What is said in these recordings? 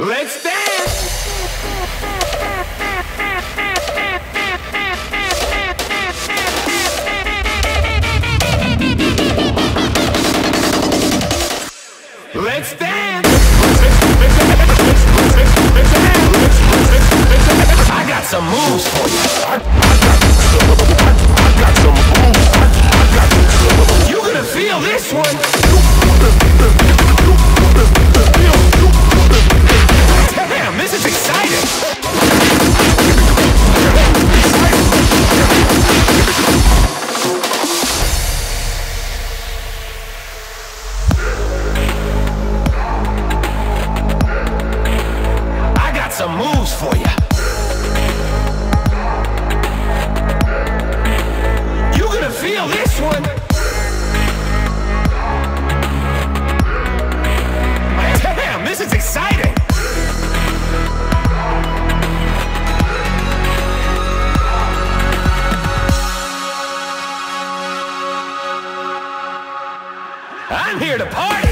Let's I'm here to party!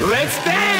Let's dance!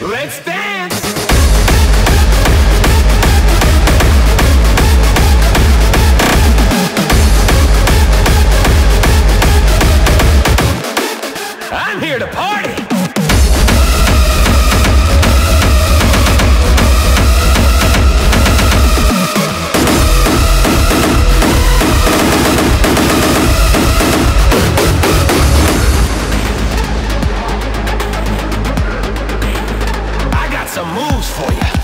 Let's dance! I'm here to party! moves for you.